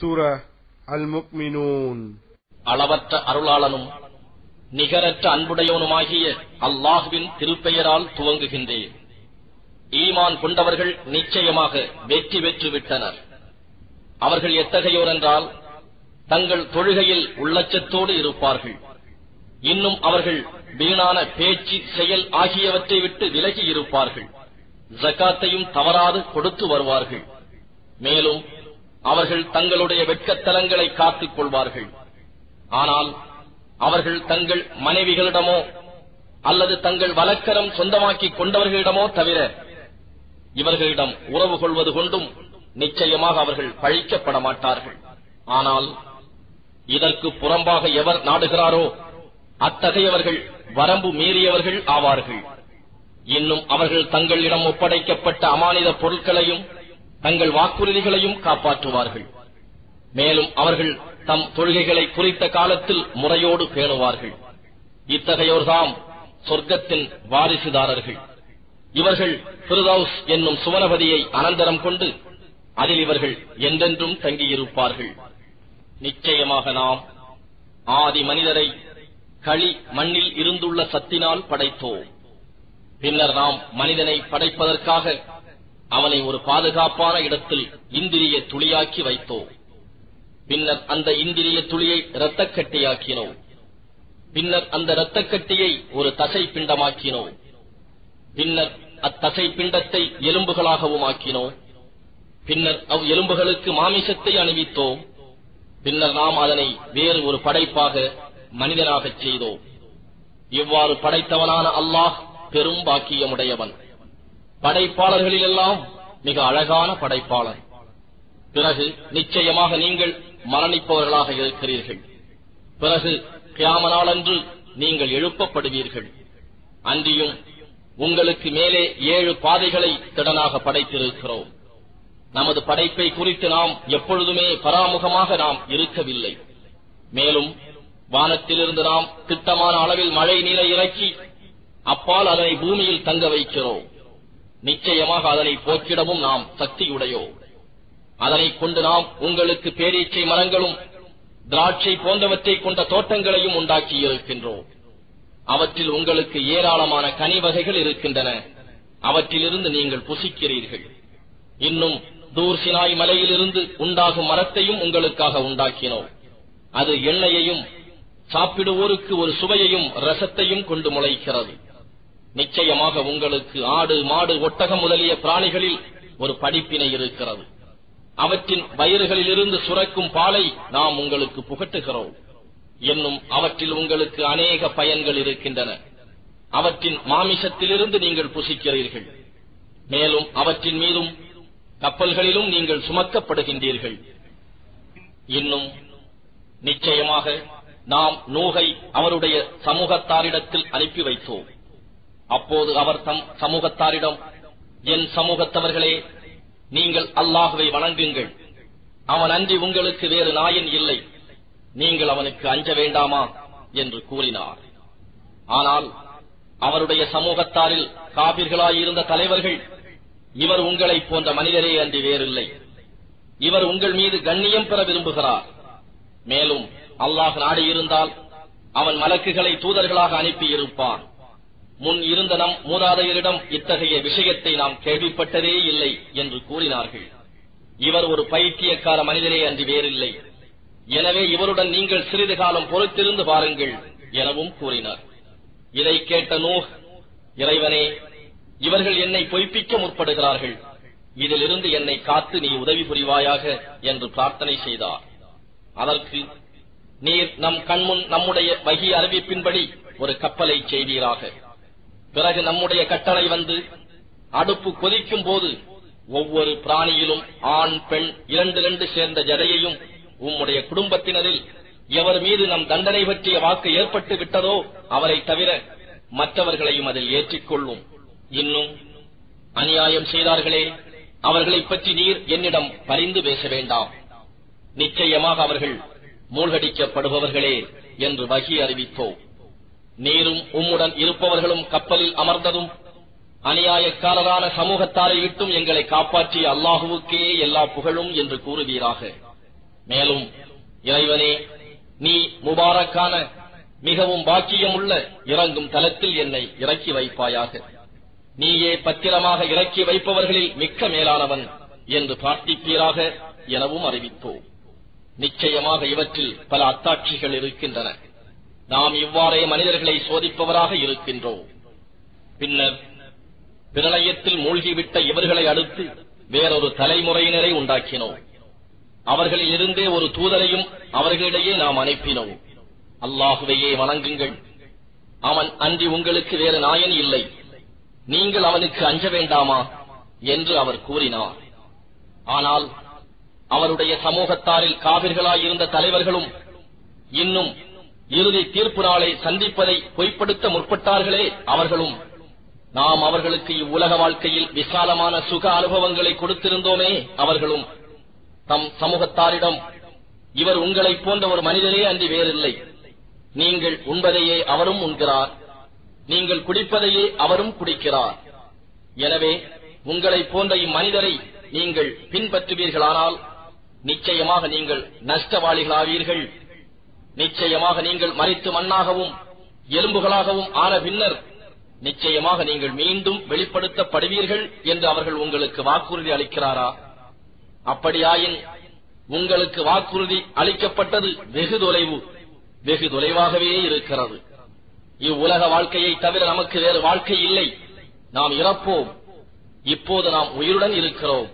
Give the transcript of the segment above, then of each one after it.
சூர அல் முக்மினூன் அளவற்ற அருளாளனும் நிகரற்ற அன்புடையவனுமாகிய அல்லாஹுவின் திருப்பெயரால் துவங்குகின்றேன். ஈமான் கொண்டவர்கள் நிச்சயமாக வெற்றி பெற்று விட்டனர் அவர்கள் எத்தகையோர் என்றால் தங்கள் தொழுகையில் உள்ளச்சத்தோடு இருப்பார்கள். இன்னும் அவர்கள் வீணான பேச்சு செயல் ஆகியவற்றை விட்டு விலகி இருப்பார்கள். ஜக்காத்தையும் தவறாது கொடுத்து வருவார்கள். மேலும் அவர்கள் தங்களுடைய வெட்கத்தலங்களை காத்துக் கொள்வார்கள். ஆனால் அவர்கள் தங்கள் மனைவிகளிடமோ அல்லது தங்கள் வழக்கரம் சொந்தமாக்கிக் கொண்டவர்களிடமோ தவிர இவர்களிடம் உறவு கொள்வது கொண்டும் நிச்சயமாக அவர்கள் பழிக்கப்பட மாட்டார்கள். ஆனால் இதற்கு புறம்பாக எவர் நாடுகிறாரோ அத்தகையவர்கள் வரம்பு மீறியவர்கள் ஆவார்கள். இன்னும் அவர்கள் தங்களிடம் ஒப்படைக்கப்பட்ட அமானித பொருட்களையும் தங்கள் வாக்குறுதிகளையும் காப்பாற்றுவார்கள். மேலும் அவர்கள் தம் தொழுகைகளை குறித்த காலத்தில் முறையோடு பேணுவார்கள். இத்தகையோர்தாம் சொர்க்கத்தின் வாரிசுதாரர்கள். இவர்கள் ஃபிர்தௌஸ் என்னும் சுவனபதியை அனந்தரம் கொண்டு அதில் இவர்கள் என்றென்றும் தங்கியிருப்பார்கள். நிச்சயமாக நாம் ஆதி மனிதரை களி மண்ணில் இருந்துள்ள சத்தினால் படைத்தோம். பின்னர் நாம் மனிதனை படைப்பதற்காக அவனை ஒரு பாதுகாப்பான இடத்தில் இந்திரிய துளியாக்கி வைத்தோம் பின்னர் அந்த இந்திரிய துளியை இரத்தக்கட்டியாக்கினோம் பின்னர் அந்த இரத்தக்கட்டியை ஒரு தசை பிண்டமாக்கினோம் பின்னர் அத்தசை பிண்டத்தை எலும்புகளாகவும் ஆக்கினோம் பின்னர் அவ் எலும்புகளுக்கு மாமிசத்தை அணிவித்தோம் பின்னர் நாம் அதனை வேறு ஒரு படைப்பாக மனிதனாகச் செய்தோம். இவ்வாறு படைத்தவனான அல்லாஹ் பெரும் பாக்கியமுடையவன். படைப்பாளர்களிலெல்லாம் மிக அழகான படைப்பாளர். பிறகு நிச்சயமாக நீங்கள் மரணிப்பவர்களாக இருக்கிறீர்கள். பிறகு கியாமனாளன்று நீங்கள் எழுப்பப்படுவீர்கள். அன்றியும் உங்களுக்கு மேலே ஏழு பாதைகளை திடனாக படைத்திருக்கிறோம். நமது படைப்பை குறித்து நாம் எப்பொழுதுமே பராமுகமாக நாம் இருக்கவில்லை. மேலும் வானத்திலிருந்து நாம் திட்டமான அளவில் மழை நீரை இறக்கி அப்பால் அதனை பூமியில் தங்க வைக்கிறோம். நிச்சயமாக அதனை போக்கிடவும் நாம் சக்தியுடையோ. அதனைக் கொண்டு நாம் உங்களுக்கு பேரீச்சை மரங்களும் திராட்சை போன்றவற்றை கொண்ட தோட்டங்களையும் உண்டாக்கி இருக்கின்றோம். அவற்றில் உங்களுக்கு ஏராளமான கனி வகைகள் இருக்கின்றன. அவற்றிலிருந்து நீங்கள் புசிக்கிறீர்கள். இன்னும் தூர் சினாய் மலையிலிருந்து உண்டாகும் மரத்தையும் உங்களுக்காக உண்டாக்கினோம். அது எண்ணெயையும் சாப்பிடுவோருக்கு ஒரு சுவையையும் ரசத்தையும் கொண்டு முளைக்கிறது. நிச்சயமாக உங்களுக்கு ஆடு மாடு ஒட்டகம் முதலிய பிராணிகளில் ஒரு படிப்பினை இருக்கிறது. அவற்றின் வயிறுகளிலிருந்து சுரக்கும் பாலை நாம் உங்களுக்கு புகட்டுகிறோம். என்னும் அவற்றில் உங்களுக்கு அநேக பயன்கள் இருக்கின்றன. அவற்றின் மாமிசத்திலிருந்து நீங்கள் புசிக்கிறீர்கள். மேலும் அவற்றின் மீதும் கப்பல்களிலும் நீங்கள் சுமக்கப்படுகின்றீர்கள். இன்னும் நிச்சயமாக நாம் நூகை அவருடைய சமூகத்தாரிடத்தில் அனுப்பி வைத்தோம். அப்போது அவர் தம் சமூகத்தாரிடம் என் சமூகத்தவர்களே நீங்கள் அல்லாஹுவை வணங்குங்கள். அவன் அன்றி உங்களுக்கு வேறு நாயன் இல்லை. நீங்கள் அவனுக்கு அஞ்ச வேண்டாமா? என்று கூறினார். ஆனால் அவருடைய சமூகத்தாரில் காபிர்களாயிருந்த தலைவர்கள் இவர் உங்களைப் போன்ற மனிதரே அன்றி வேறில்லை. இவர் உங்கள் மீது கண்ணியம் பெற விரும்புகிறார். மேலும் அல்லாஹ் நாடியிருந்தால் அவன் மலக்குகளை தூதர்களாக அனுப்பியிருப்பான். முன் இருந்த நம் மூதாதையரிடம் இத்தகைய விஷயத்தை நாம் கேள்விப்பட்டதே இல்லை என்று கூறினார்கள். இவர் ஒரு பைத்தியக்கார மனிதரே அன்றி வேறில்லை. எனவே இவருடன் நீங்கள் சிறிது காலம் பொறுத்திருந்து பாருங்கள் எனவும் கூறினார். இதை கேட்ட நூஹ் இறைவனே இவர்கள் என்னை பொய்ப்பிக்க முற்படுகிறார்கள். இதிலிருந்து என்னை காத்து நீ உதவி புரிவாயாக என்று பிரார்த்தனை செய்தார். அதற்கு நீர் நம் கண்முன் நம்முடைய வகி அறிவிப்பின்படி ஒரு கப்பலை செய்தீராக பிறகு நம்முடைய கட்டளை வந்து அடுப்பு கொதிக்கும் போது ஒவ்வொரு பிராணியிலும் ஆண் பெண் இரண்டு இரண்டு சேர்ந்த ஜடையையும் உம்முடைய குடும்பத்தினரில் எவர் மீது நம் தண்டனை பற்றிய வாக்கு ஏற்பட்டு விட்டதோ அவரை தவிர மற்றவர்களையும் அதில் ஏற்றிக்கொள்ளும் இன்னும் அநியாயம் செய்தார்களே அவர்களை பற்றி நீர் என்னிடம் பரிந்து பேச வேண்டாம். நிச்சயமாக அவர்கள் மூழ்கடிக்கப்படுபவர்களே என்று வகி அறிவித்தோம். நீரும் உம்முடன் இருப்பவர்களும் கப்பலில் அமர்ந்ததும் அநியாயக்காரரான சமூகத்தாரை விட்டும் எங்களை காப்பாற்றிய அல்லாஹுவுக்கே எல்லா புகழும் என்று கூறுவீராக. மேலும் இறைவனே நீ முபாரக்கான மிகவும் பாக்கியமுள்ள இறங்கும் தலத்தில் என்னை இறக்கி வைப்பாயாக. நீயே பத்திரமாக இறக்கி வைப்பவர்களில் மிக்க மேலானவன் என்று பிரார்த்திப்பீராக எனவும் அறிவித்தோம் நிச்சயமாக இவற்றில் பல அத்தாட்சிகள் இருக்கின்றன. நாம் இவ்வாறே மனிதர்களை சோதிப்பவராக இருக்கின்றோம். பின்னர் பிரளயத்தில் மூழ்கிவிட்ட இவர்களை அடுத்து வேறொரு தலைமுறையினரை உண்டாக்கினோம். அவர்களில் இருந்தே ஒரு தூதரையும் அவர்களிடையே நாம் அனுப்பினோம். அல்லாஹுவையே வணங்குங்கள். அவன் அன்றி உங்களுக்கு வேறு நாயன் இல்லை. நீங்கள் அவனுக்கு அஞ்ச வேண்டாமா? என்று அவர் கூறினார். ஆனால் அவருடைய சமூகத்தாரில் காவிர்களாயிருந்த தலைவர்களும் இன்னும் இறுதி தீர்ப்பு நாளை சந்திப்பதை பொய்ப்படுத்த முற்பட்டார்களே அவர்களும். நாம் அவர்களுக்கு இவ்வுலக வாழ்க்கையில் விசாலமான சுக அனுபவங்களை கொடுத்திருந்தோமே அவர்களும். தம் சமூகத்தாரிடம் இவர் உங்களைப் போன்ற ஒரு மனிதரே அன்றி வேறில்லை. நீங்கள் உண்பதையே அவரும் உண்கிறார். நீங்கள் குடிப்பதையே அவரும் குடிக்கிறார். எனவே உங்களைப் போன்ற இம்மனிதரை நீங்கள் பின்பற்றுவீர்களானால் நிச்சயமாக நீங்கள் நஷ்டவாளிகளாவீர்கள். நிச்சயமாக நீங்கள் மறித்து மண்ணாகவும் எலும்புகளாகவும் ஆன பின்னர் நிச்சயமாக நீங்கள் மீண்டும் வெளிப்படுத்தப்படுவீர்கள் என்று அவர்கள் உங்களுக்கு வாக்குறுதி அளிக்கிறாரா? அப்படியாயின் உங்களுக்கு வாக்குறுதி அளிக்கப்பட்டது வெகு தொலைவு வெகு தொலைவாகவே இருக்கிறது. இவ்வுலக வாழ்க்கையை தவிர நமக்கு வேறு வாழ்க்கை இல்லை. நாம் இறப்போம். இப்போது நாம் உயிருடன் இருக்கிறோம்.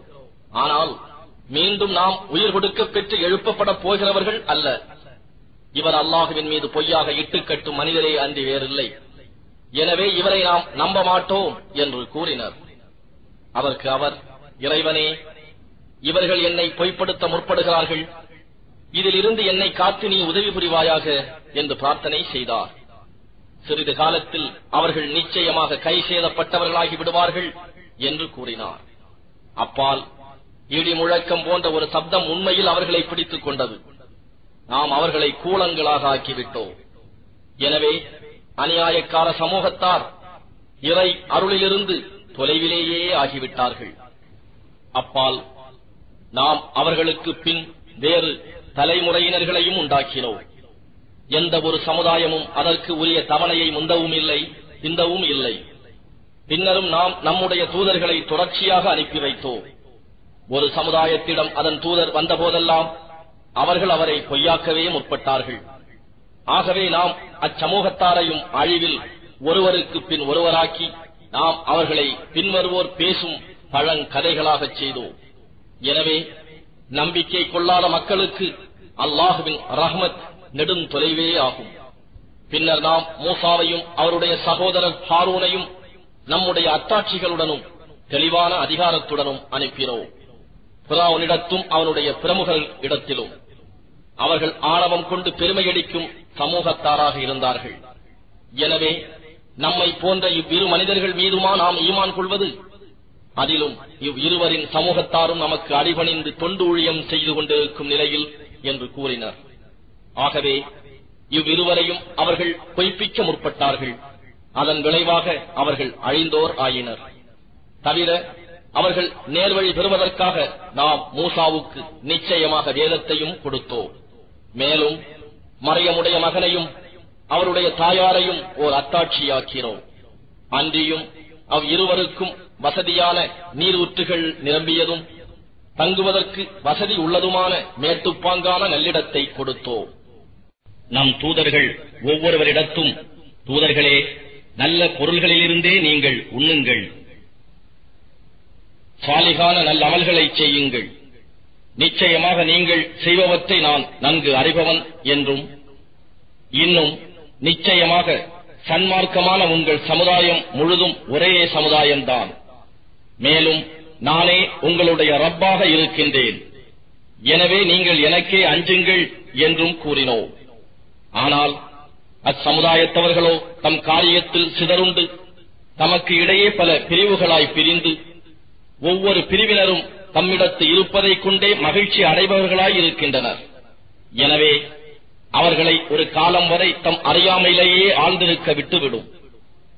ஆனால் மீண்டும் நாம் உயிர் கொடுக்க பெற்று எழுப்பப்பட போகிறவர்கள் அல்ல. இவர் அல்லாஹுவின் மீது பொய்யாக இட்டுக்கட்டும் மனிதரே அன்றி வேறில்லை. எனவே இவரை நாம் நம்ப மாட்டோம் என்று கூறினர். அதற்கு அவர் இறைவனே இவர்கள் என்னை பொய்ப்படுத்த முற்படுகிறார்கள். இதிலிருந்து என்னை காத்து நீ உதவி புரிவாயாக என்று பிரார்த்தனை செய்தார். சிறிது காலத்தில் அவர்கள் நிச்சயமாக கை சேதப்பட்டவர்களாகி விடுவார்கள் என்று கூறினார். அப்பால் இடி முழக்கம் போன்ற ஒரு சப்தம் உண்மையில் அவர்களை பிடித்துக் கொண்டது. நாம் அவர்களை கூலங்களாக ஆக்கிவிட்டோம். எனவே அநியாயக்கார சமூகத்தார் இறை அருளிலிருந்து தொலைவிலேயே ஆகிவிட்டார்கள். அப்பால் நாம் அவர்களுக்கு பின் வேறு தலைமுறையினர்களையும் உண்டாக்கினோம். எந்த ஒரு சமுதாயமும் அதற்கு உரிய தவணையை முந்தவும் இல்லை இந்தவும் இல்லை. பின்னரும் நாம் நம்முடைய தூதர்களை தொடர்ச்சியாக அனுப்பி வைத்தோம். ஒரு சமுதாயத்திடம் அதன் தூதர் வந்தபோதெல்லாம் அவர்கள் அவரை பொய்யாக்கவே முற்பட்டார்கள். ஆகவே நாம் அச்சமூகத்தாரையும் அழிவில் ஒருவருக்கு பின் ஒருவராக்கி நாம் அவர்களை பின்வருவோர் பேசும் பழங்கதைகளாகச் செய்தோம். எனவே நம்பிக்கை கொள்ளாத மக்களுக்கு அல்லாஹுவின் ரஹ்மத் நெடுந்தொலைவே ஆகும். பின்னர் நாம் மூசாவையும் அவருடைய சகோதரர் ஹாரூனையும் நம்முடைய அத்தாட்சிகளுடனும் தெளிவான அதிகாரத்துடனும் அனுப்பினோம். பிராவுனிடத்தும் அவனுடைய பிரமுகர் இடத்திலும். அவர்கள் ஆணவம் கொண்டு பெருமையடிக்கும் சமூகத்தாராக இருந்தார்கள். எனவே நம்மை போன்ற இவ்விரு மனிதர்கள் மீதுமா நாம் ஈமான் கொள்வது? அதிலும் இவ்விருவரின் சமூகத்தாரும் நமக்கு அடிபணிந்து தொண்டு ஊழியம் செய்து கொண்டிருக்கும் நிலையில் என்று கூறினர். ஆகவே இவ்விருவரையும் அவர்கள் பொய்ப்பிக்க முற்பட்டார்கள். அதன் விளைவாக அவர்கள் அழிந்தோர் ஆயினர். தவிர அவர்கள் நேர்வழி பெறுவதற்காக நாம் மூசாவுக்கு நிச்சயமாக வேதத்தையும் கொடுத்தோம். மேலும் மறையமுடைய மகனையும் அவருடைய தாயாரையும் ஓர் அத்தாட்சியாக்கினோம் அன்றியும் அவ் இருவருக்கும் வசதியான நீரூற்றுகள் நிரம்பியதும் தங்குவதற்கு வசதி உள்ளதுமான மேட்டுப்பாங்கான நல்லிடத்தை கொடுத்தோம். நம் தூதர்கள் ஒவ்வொருவரிடத்தும் தூதர்களே நல்ல பொருள்களிலிருந்தே நீங்கள் உண்ணுங்கள். சாலிகான நல்ல அமல்களை செய்யுங்கள். நிச்சயமாக நீங்கள் செய்பவற்றை நான் நன்கு அறிபவன் என்றும் இன்னும் நிச்சயமாக சன்மார்க்கமான உங்கள் சமுதாயம் முழுதும் ஒரே சமுதாயம்தான். மேலும் நானே உங்களுடைய ரப்பாக இருக்கின்றேன். எனவே நீங்கள் எனக்கே அஞ்சுங்கள் என்றும் கூறினோம். ஆனால் அச்சமுதாயத்தவர்களோ தம் காரியத்தில் சிதறுண்டு தமக்கு இடையே பல பிரிவுகளாய் பிரிந்து ஒவ்வொரு பிரிவினரும் தம்மிடத்து இருப்பதைக் கொண்டே மகிழ்ச்சி அடைபவர்களாய் இருக்கின்றனர் எனவே அவர்களை ஒரு காலம் வரை தம் அறியாமையிலேயே ஆழ்ந்திருக்க விட்டுவிடும்.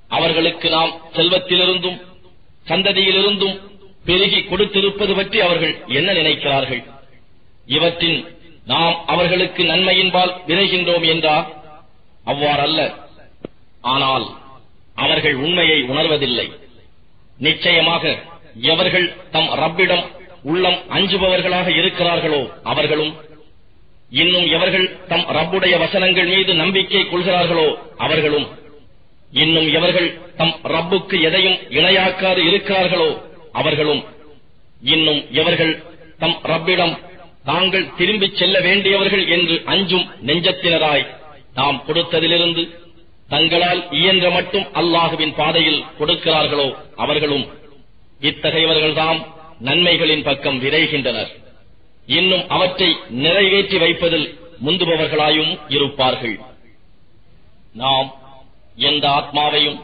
அவர்களுக்கு நாம் செல்வத்திலிருந்தும் சந்ததியிலிருந்தும் பெருகி கொடுத்திருப்பது பற்றி அவர்கள் என்ன நினைக்கிறார்கள்? இவற்றின் நாம் அவர்களுக்கு நன்மையின்பால் விரைகின்றோம் என்றார் அவ்வாறல்ல. ஆனால் அவர்கள் உண்மையை உணர்வதில்லை. நிச்சயமாக எவர்கள் தம் ரப்பிடம் உள்ளம் அஞ்சுபவர்களாக இருக்கிறார்களோ அவர்களும்? இன்னும் எவர்கள் தம் ரப்புடைய வசனங்கள் மீது நம்பிக்கை கொள்கிறார்களோ அவர்களும்? இன்னும் எவர்கள் தம் ரப்புக்கு எதையும் இணையாக்காது இருக்கிறார்களோ அவர்களும்? இன்னும் எவர்கள் தம் ரப்பிடம் தாங்கள் திரும்பிச் செல்ல வேண்டியவர்கள் என்று அஞ்சும் நெஞ்சத்தினராய் தாம் கொடுத்ததிலிருந்து தங்களால் இயன்ற மட்டும் அல்லாஹுவின் பாதையில் கொடுக்கிறார்களோ அவர்களும்? இத்தகையவர்கள்தாம் நன்மைகளின் பக்கம் விரைகின்றனர். இன்னும் அவற்றை நிறைவேற்றி வைப்பதில் முந்துபவர்களாயும் இருப்பார்கள். நாம் எந்த ஆத்மாவையும்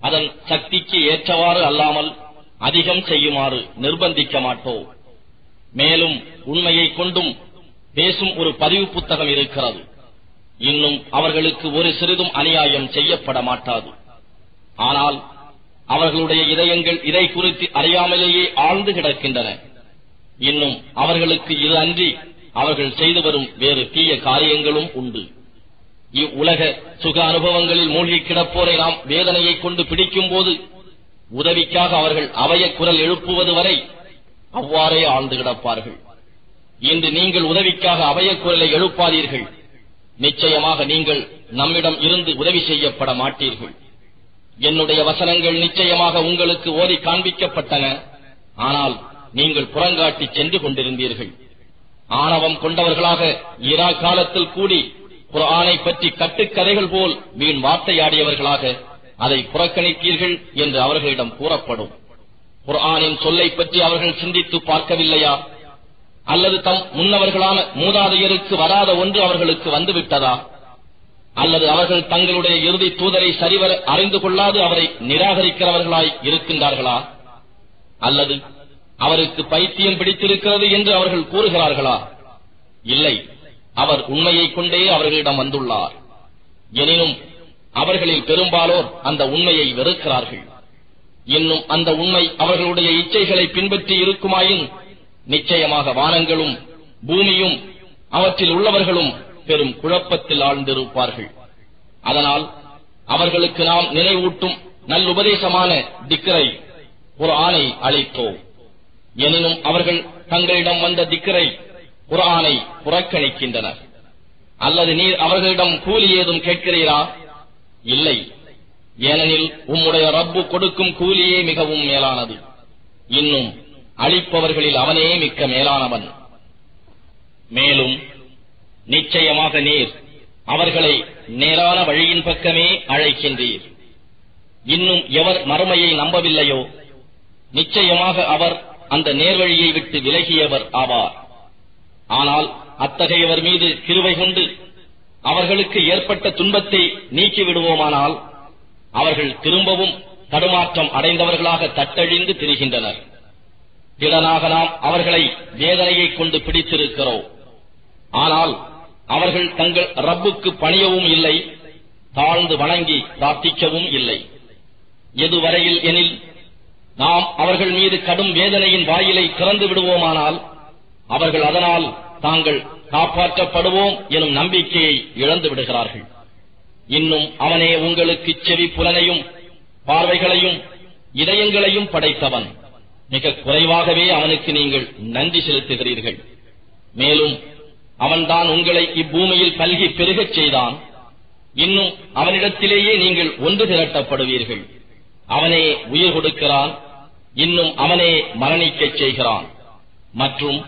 அதன் சக்திக்கு ஏற்றவாறு அல்லாமல் அதிகம் செய்யுமாறு நிர்பந்திக்க மாட்டோம். மேலும் உண்மையை கொண்டும் பேசும் ஒரு பதிவு புத்தகம் இருக்கிறது. இன்னும் அவர்களுக்கு ஒரு சிறிதும் அநியாயம் செய்யப்பட மாட்டாது. ஆனால் அவர்களுடைய இதயங்கள் இதை குறித்து அறியாமலேயே ஆழ்ந்து கிடக்கின்றன. இன்னும் அவர்களுக்கு இது அன்றி அவர்கள் செய்து வரும் வேறு தீய காரியங்களும் உண்டு. இவ்வுலக சுக அனுபவங்களில் மூழ்கி கிடப்போரை நாம் வேதனையை கொண்டு பிடிக்கும் போது உதவிக்காக அவர்கள் அவைய குரல் எழுப்புவது வரை அவ்வாறே ஆழ்ந்து கிடப்பார்கள். இன்று நீங்கள் உதவிக்காக அவைய குரலை எழுப்பாதீர்கள். நிச்சயமாக நீங்கள் நம்மிடம் இருந்து உதவி செய்யப்பட மாட்டீர்கள். என்னுடைய வசனங்கள் நிச்சயமாக உங்களுக்கு ஓதி காண்பிக்கப்பட்டன. ஆனால் நீங்கள் புறங்காட்டி சென்று கொண்டிருந்தீர்கள். ஆணவம் கொண்டவர்களாக இரா காலத்தில் கூடி குர்ஆனை பற்றி கட்டுக்கதைகள் போல் வீண் வார்த்தையாடியவர்களாக அதை புறக்கணித்தீர்கள் என்று அவர்களிடம் கூறப்படும். குர்ஆனின் சொல்லை பற்றி அவர்கள் சிந்தித்து பார்க்கவில்லையா? அல்லது தம் முன்னவர்களான மூதாதையருக்கு வராத ஒன்று அவர்களுக்கு வந்துவிட்டதா? அல்லது அவர்கள் தங்களுடைய இறுதி தூதரை சரிவர அறிந்து கொள்ளாது அவரை நிராகரிக்கிறவர்களாய் இருக்கின்றார்களா? அல்லது அவருக்கு பைத்தியம் பிடித்திருக்கிறது என்று அவர்கள் கூறுகிறார்களா? இல்லை. அவர் உண்மையைக் கொண்டே அவர்களிடம் வந்துள்ளார். எனினும் அவர்களில் பெரும்பாலோர் அந்த உண்மையை வெறுக்கிறார்கள். இன்னும் அந்த உண்மை அவர்களுடைய இச்சைகளை பின்பற்றி இருக்குமாயின் நிச்சயமாக வானங்களும் பூமியும் அவற்றில் உள்ளவர்களும் பெரும் குழப்பத்தில் ஆழ்ந்திருப்பார்கள். அதனால் அவர்களுக்கு நாம் நினைவூட்டும் நல்லுபதேசமான திக்கரை ஒரு ஆணை அளித்தோம் எனினும் அவர்கள் தங்களிடம் வந்த திக்கரை குரானை புறக்கணிக்கின்றனர். அல்லது நீர் அவர்களிடம் கூலி ஏதும் கேட்கிறீரா? இல்லை. ஏனெனில் உம்முடைய ரப்பு கொடுக்கும் கூலியே மிகவும் மேலானது. இன்னும் அளிப்பவர்களில் அவனே மிக்க மேலானவன். மேலும் நிச்சயமாக நீர் அவர்களை நேரான வழியின் பக்கமே அழைக்கின்றீர். இன்னும் எவர் மறுமையை நம்பவில்லையோ? நிச்சயமாக அவர் அந்த நேர்வழியை விட்டு விலகியவர் ஆவார். ஆனால் அத்தகையவர் மீது கிருவை கொண்டு அவர்களுக்கு ஏற்பட்ட துன்பத்தை நீக்கிவிடுவோமானால் அவர்கள் திரும்பவும் தடுமாற்றம் அடைந்தவர்களாக தட்டழிந்து திரிகின்றனர். திடனாக நாம் அவர்களை வேதனையைக் கொண்டு பிடித்திருக்கிறோம். ஆனால் அவர்கள் தங்கள் ரப்புக்கு பணியவும் இல்லை தாழ்ந்து வணங்கி பிரார்த்திக்கவும் இல்லை. எதுவரையில் எனில் நாம் அவர்கள் மீது கடும் வேதனையின் வாயிலை திறந்து விடுவோமானால் அவர்கள் அதனால் தாங்கள் காப்பாற்றப்படுவோம் எனும் நம்பிக்கையை இழந்து விடுகிறார்கள். இன்னும் அவனே உங்களுக்கு செவி புலனையும் பார்வைகளையும் இதயங்களையும் படைத்தவன். மிக குறைவாகவே அவனுக்கு நீங்கள் நன்றி செலுத்துகிறீர்கள். மேலும் அவன்தான் உங்களை இப்பூமியில் பல்கி பெருகச் செய்தான். இன்னும் அவனிடத்திலேயே நீங்கள் ஒன்று திரட்டப்படுவீர்கள். அவனே உயிர் கொடுக்கிறான். இன்னும் அவனே மரணிக்கச் செய்கிறான். மற்றும்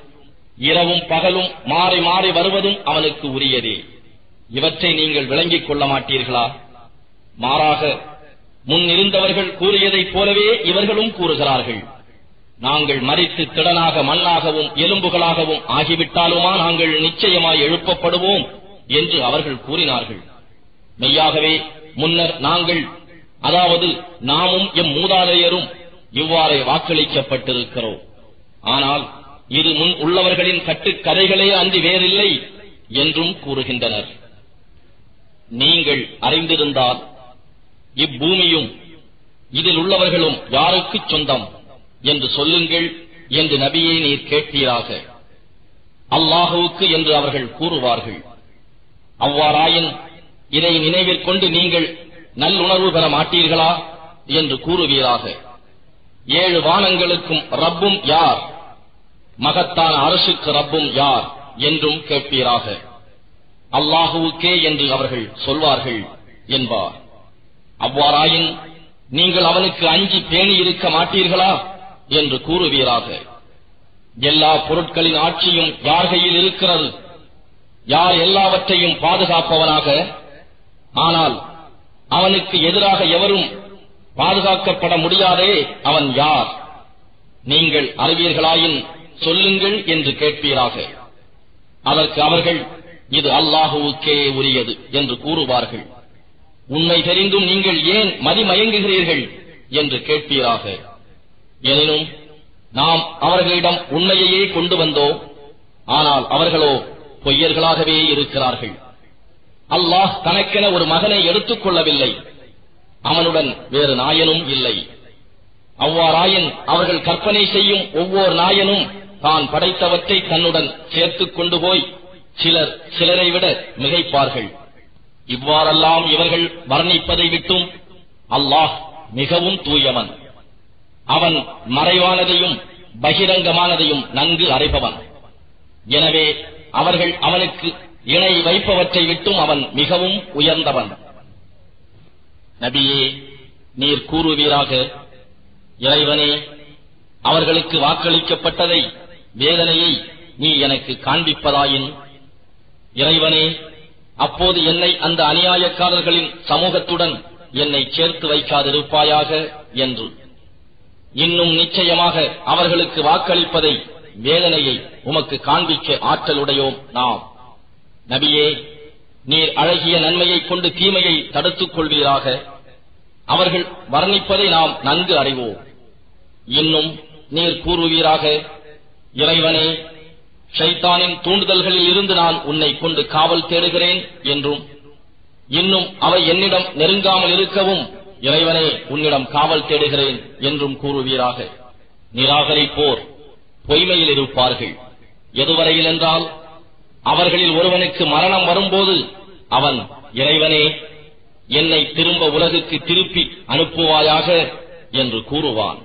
இரவும் பகலும் மாறி மாறி வருவதும் அவனுக்கு உரியதே. இவற்றை நீங்கள் விளங்கிக் கொள்ள மாட்டீர்களா? மாறாக முன் இருந்தவர்கள் கூறியதைப் போலவே இவர்களும் கூறுகிறார்கள். நாங்கள் மறித்து திடனாக மண்ணாகவும் எலும்புகளாகவும் ஆகிவிட்டாலுமா நாங்கள் நிச்சயமாய் எழுப்பப்படுவோம் என்று அவர்கள் கூறினார்கள். மெய்யாகவே முன்னர் நாங்கள் அதாவது நாமும் எம் மூதாதையரும் இவ்வாறே வாக்களிக்கப்பட்டிருக்கிறோம். ஆனால் இது முன் உள்ளவர்களின் கட்டுக்கதைகளே அன்றி வேறில்லை என்றும் கூறுகின்றனர். நீங்கள் அறிந்திருந்தால் இப்பூமியும் இதில் உள்ளவர்களும் யாருக்குச் சொந்தம்? என்று சொல்லுங்கள் என்று நபியை நீர் கேட்பீராக. அல்லாஹுவுக்கு என்று அவர்கள் கூறுவார்கள். அவ்வாறாயின் இதை நினைவிற்கொண்டு நீங்கள் நல்லுணர்வு பெற மாட்டீர்களா என்று கூறுவீராக. ஏழு வானங்களுக்கும் ரப்பும் யார்? மகத்தான அரசுக்கு ரப்பும் யார்? என்றும் கேட்பீராக. அல்லாஹுவுக்கே என்று அவர்கள் சொல்வார்கள் என்பார். அவ்வாறாயின் நீங்கள் அவனுக்கு அஞ்சி பேணி இருக்க மாட்டீர்களா? என்று கூறுவீராக. எல்லா பொருட்களின் ஆட்சியும் யார் கையில் இருக்கிறது? யார் எல்லாவற்றையும் பாதுகாப்பவனாக? ஆனால் அவனுக்கு எதிராக எவரும் பாதுகாக்கப்பட முடியாதே அவன் யார்? நீங்கள் அறிவீர்களாயின் சொல்லுங்கள் என்று கேட்பீராக. அதற்கு அவர்கள் இது அல்லாஹுவுக்கே உரியது என்று கூறுவார்கள். உண்மை தெரிந்தும் நீங்கள் ஏன் மதிமயங்குகிறீர்கள்? என்று கேட்பீராக. எனினும் நாம் அவர்களிடம் உண்மையையே கொண்டு வந்தோம் ஆனால் அவர்களோ பொய்யர்களாகவே இருக்கிறார்கள். அல்லாஹ் தனக்கென ஒரு மகனை எடுத்துக் கொள்ளவில்லை. அவனுடன் வேறு நாயனும் இல்லை. அவ்வாறாயின் அவர்கள் கற்பனை செய்யும் ஒவ்வொரு நாயனும் தான் படைத்தவற்றை தன்னுடன் சேர்த்துக் கொண்டு போய் சிலர் சிலரை விட மிகைப்பார்கள். இவ்வாறெல்லாம் இவர்கள் வர்ணிப்பதை விட்டும் அல்லாஹ் மிகவும் தூயவன். அவன் மறைவானதையும் பகிரங்கமானதையும் நன்கு அறைபவன். எனவே அவர்கள் அவனுக்கு இணை வைப்பவற்றை விட்டும் அவன் மிகவும் உயர்ந்தவன். நபியே நீர் கூறுவீராக இறைவனே அவர்களுக்கு வாக்களிக்கப்பட்டதை வேதனையை நீ எனக்கு காண்பிப்பதாயின் இறைவனே அப்போது என்னை அந்த அநியாயக்காரர்களின் சமூகத்துடன் என்னை சேர்த்து வைக்காதிருப்பாயாக என்று. இன்னும் நிச்சயமாக அவர்களுக்கு வாக்களிப்பதை வேதனையை உமக்கு காண்பிக்க ஆற்றலுடையோம் நாம். நபியே நீர் அழகிய நன்மையைக் கொண்டு தீமையை தடுத்துக் கொள்வீராக. அவர்கள் வர்ணிப்பதை நாம் நன்கு அறிவோம். இன்னும் நீர் கூறுவீராக இறைவனே ஷைத்தானின் தூண்டுதல்களில் இருந்து நான் உன்னை கொண்டு காவல் தேடுகிறேன் என்றும் இன்னும் அவை என்னிடம் நெருங்காமல் இருக்கவும் இறைவனே உன்னிடம் காவல் தேடுகிறேன் என்றும் கூறுவீராக. நிராகரிப்போர் பொய்மையில் இருப்பார்கள். எதுவரையில் என்றால் அவர்களில் ஒருவனுக்கு மரணம் வரும்போது அவன் இறைவனே என்னை திரும்ப உலகுக்கு திருப்பி அனுப்புவாயாக என்று கூறுவான்.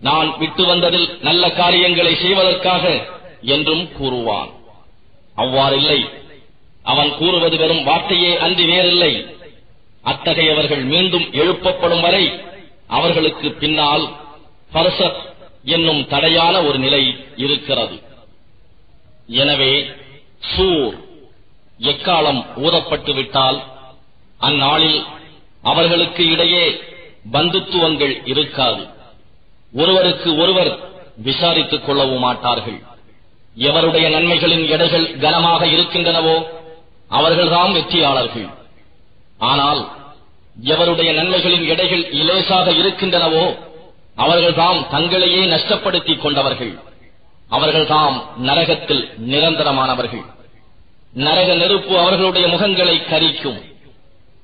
நான் விட்டு வந்ததில் நல்ல காரியங்களை செய்வதற்காக என்றும் கூறுவான். அவ்வாறில்லை. அவன் கூறுவது வெறும் வார்த்தையே அன்றி வேறில்லை. அத்தகையவர்கள் மீண்டும் எழுப்பப்படும் வரை அவர்களுக்கு பின்னால் பரசத் என்னும் தடையான ஒரு நிலை இருக்கிறது. எனவே சூர் எக்காலம் ஊதப்பட்டு விட்டால் அந்நாளில் அவர்களுக்கு இடையே பந்துத்துவங்கள் இருக்காது. ஒருவருக்கு ஒருவர் விசாரித்துக் கொள்ளவும் மாட்டார்கள். எவருடைய நன்மைகளின் எடைகள் கனமாக இருக்கின்றனவோ அவர்கள்தான் வெற்றியாளர்கள். ஆனால் எவருடைய நன்மைகளின் எடைகள் இலேசாக இருக்கின்றனவோ அவர்கள்தாம் தங்களையே நஷ்டப்படுத்திக் கொண்டவர்கள். அவர்கள்தாம் நரகத்தில் நிரந்தரமானவர்கள். நரக நெருப்பு அவர்களுடைய முகங்களை கரிக்கும்.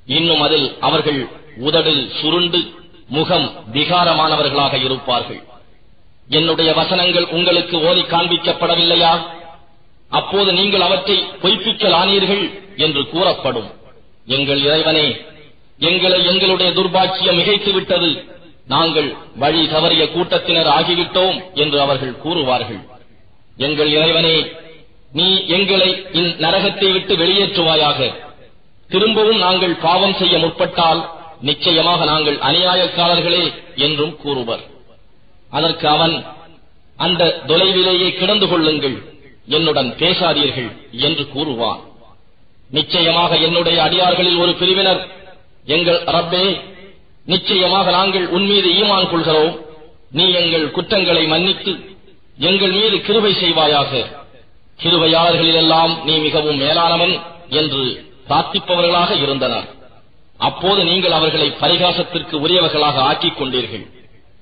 இன்னும் அதில் அவர்கள் உதடில் சுருண்டு முகம் விகாரமானவர்களாக இருப்பார்கள். என்னுடைய வசனங்கள் உங்களுக்கு ஓதி காண்பிக்கப்படவில்லையா? அப்போது நீங்கள் அவற்றை பொய்ப்பிக்கலானீர்கள் என்று கூறப்படும். எங்கள் இறைவனே எங்களை எங்களுடைய துர்பாட்சியம் மிகைத்து விட்டது. நாங்கள் வழி தவறிய கூட்டத்தினர் ஆகிவிட்டோம் என்று அவர்கள் கூறுவார்கள். எங்கள் இறைவனே நீ எங்களை இந்நரகத்தை விட்டு வெளியேற்றுவாயாக. திரும்பவும் நாங்கள் பாவம் செய்ய முற்பட்டால் நிச்சயமாக நாங்கள் அநியாயக்காரர்களே என்றும் கூறுவர். அதற்கு அவன் அந்த தொலைவிலேயே கிடந்து கொள்ளுங்கள் என்னுடன் பேசாதீர்கள் என்று கூறுவான். நிச்சயமாக என்னுடைய அடியார்களில் ஒரு பிரிவினர் எங்கள் ரப்பே நிச்சயமாக நாங்கள் உன்மீது ஈமான் கொள்கிறோம். நீ எங்கள் குற்றங்களை மன்னித்து எங்கள் மீது கிருவை செய்வாயாக. கிருவையாளர்களிலெல்லாம் நீ மிகவும் மேலானவன் என்று பிரார்த்திப்பவர்களாக இருந்தனர். அப்போது நீங்கள் அவர்களை பரிகாசத்திற்கு உரியவர்களாக ஆக்கிக் கொண்டீர்கள்.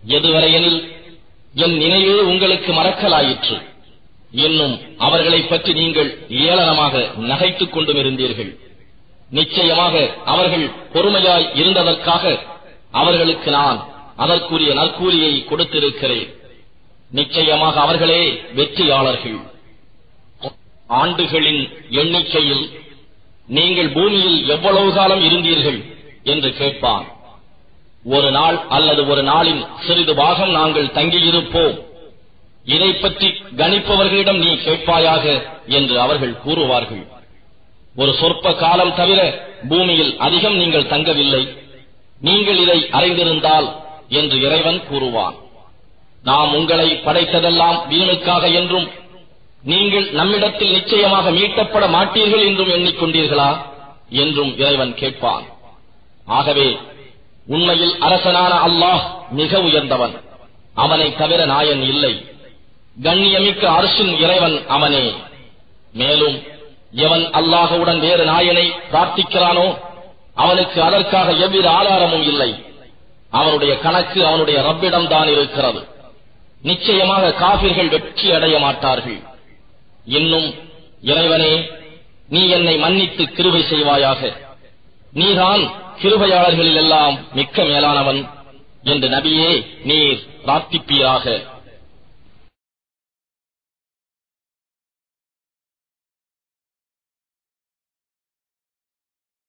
எதுவரையெனில் என் நினைவே உங்களுக்கு மறக்கலாயிற்று. இன்னும் அவர்களைப் பற்றி நீங்கள் ஏளனமாக நகைத்துக் கொண்டும் இருந்தீர்கள் நிச்சயமாக அவர்கள் பொறுமையாய் இருந்ததற்காக அவர்களுக்கு நான் அதற்குரிய நற்கூலியை கொடுத்திருக்கிறேன். நிச்சயமாக அவர்களே வெற்றியாளர்கள். ஆண்டுகளின் எண்ணிக்கையில் நீங்கள் பூமியில் எவ்வளவு காலம் இருந்தீர்கள் என்று கேட்பான். ஒரு நாள் அல்லது ஒரு நாளின் சிறிது பாகம் நாங்கள் தங்கியிருப்போம். இதை பற்றி கணிப்பவர்களிடம் நீ கேட்பாயாக என்று அவர்கள் கூறுவார்கள். ஒரு சொற்ப காலம் தவிர பூமியில் அதிகம் நீங்கள் தங்கவில்லை. நீங்கள் இதை அறிந்திருந்தால் என்று இறைவன் கூறுவான். நாம் உங்களை படைத்ததெல்லாம் வீணுக்காக என்றும் நீங்கள் நம்மிடத்தில் நிச்சயமாக மீட்டப்பட மாட்டீர்கள் என்றும் எண்ணிக்கொண்டீர்களா என்றும் இறைவன் கேட்பான். ஆகவே உண்மையில் அரசனான அல்லாஹ் மிக உயர்ந்தவன். அவனை தவிர நாயன் இல்லை. கண்ணியமிக்க அரசின் இறைவன் அவனே. மேலும் எவன் அல்லாஹவுடன் வேறு நாயனை பிரார்த்திக்கிறானோ அவனுக்கு அதற்காக எவ்வித ஆதாரமும் இல்லை. அவனுடைய கணக்கு அவனுடைய ரப்பிடம் தான் இருக்கிறது. நிச்சயமாக காபிர்கள் வெற்றி அடைய மாட்டார்கள். இன்னும் இறைவனே நீ என்னை மன்னித்து கிருபை செய்வாயாக. நீதான் கிருபையாளர்களில் எல்லாம் மிக்க மேலானவன் என்று நபியே நீர் பிரார்த்திப்பீராக.